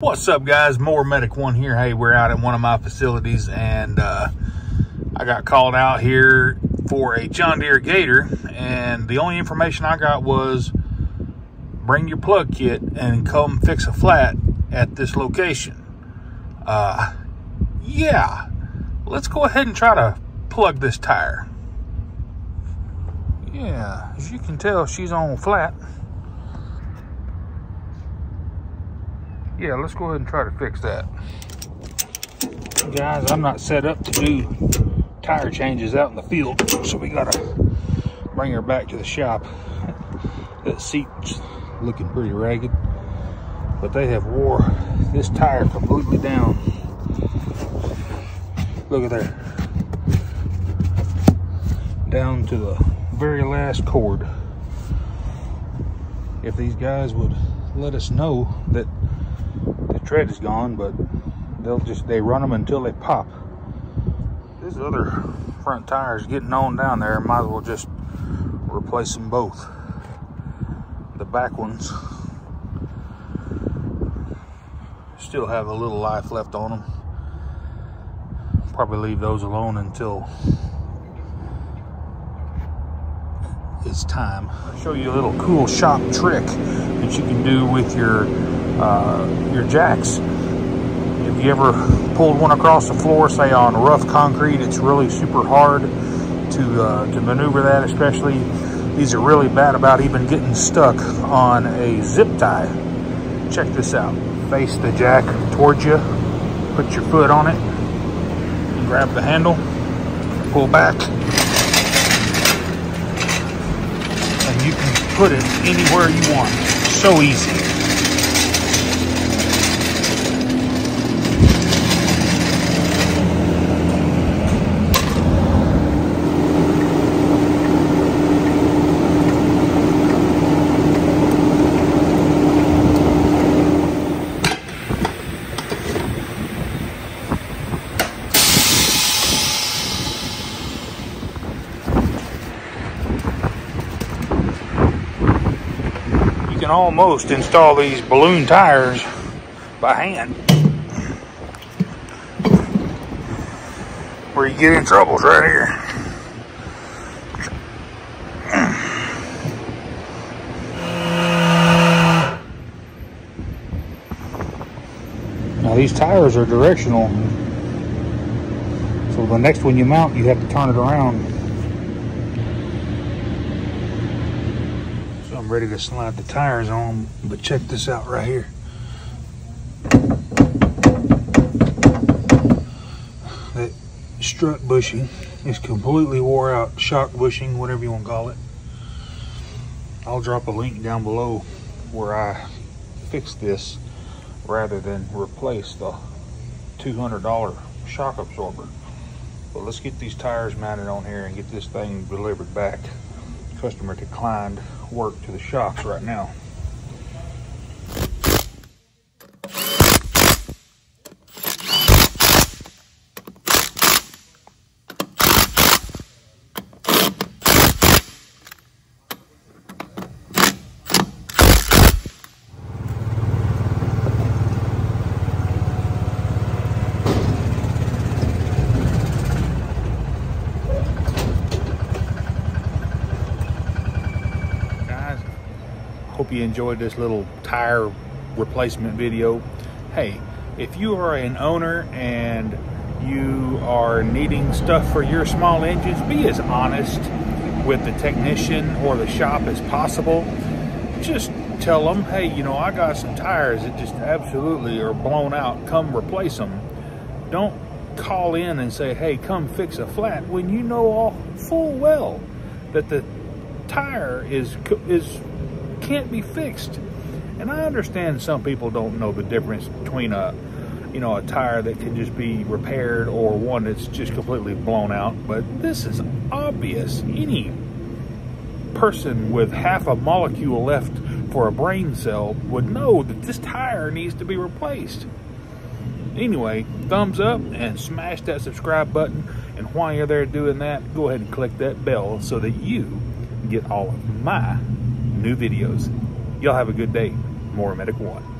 What's up guys, Mower Medic One here. Hey, we're out at one of my facilities and uh, I got called out here for a John Deere Gator and the only information I got was bring your plug kit and come fix a flat at this location. Uh, yeah, let's go ahead and try to plug this tire. Yeah, as you can tell, she's on flat. Yeah, let's go ahead and try to fix that. Guys, I'm not set up to do tire changes out in the field, so we gotta bring her back to the shop. that seat's looking pretty ragged, but they have wore this tire completely down. Look at there. Down to the very last cord. If these guys would let us know that tread is gone, but they'll just, they run them until they pop. This other front tire is getting on down there. Might as well just replace them both. The back ones still have a little life left on them. Probably leave those alone until it's time. I'll show you a little cool shop trick that you can do with your uh, your jacks. If you ever pulled one across the floor, say on rough concrete, it's really super hard to, uh, to maneuver that, especially these are really bad about even getting stuck on a zip tie. Check this out. Face the jack towards you, put your foot on it, grab the handle, pull back, and you can put it anywhere you want. So easy. Can almost install these balloon tires by hand. Where you get in troubles right here. Now these tires are directional. So the next one you mount, you have to turn it around. Ready to slide the tires on, but check this out right here. That strut bushing is completely wore out, shock bushing, whatever you want to call it. I'll drop a link down below where I fixed this rather than replace the $200 shock absorber. But let's get these tires mounted on here and get this thing delivered back. Customer declined work to the shops right now. Hope you enjoyed this little tire replacement video. Hey, if you are an owner and you are needing stuff for your small engines, be as honest with the technician or the shop as possible. Just tell them, hey, you know, I got some tires that just absolutely are blown out. Come replace them. Don't call in and say, hey, come fix a flat when you know all full well that the tire is is can't be fixed. And I understand some people don't know the difference between a, you know, a tire that can just be repaired or one that's just completely blown out. But this is obvious. Any person with half a molecule left for a brain cell would know that this tire needs to be replaced. Anyway, thumbs up and smash that subscribe button. And while you're there doing that, go ahead and click that bell so that you get all of my new videos. Y'all have a good day. Mower Medic One.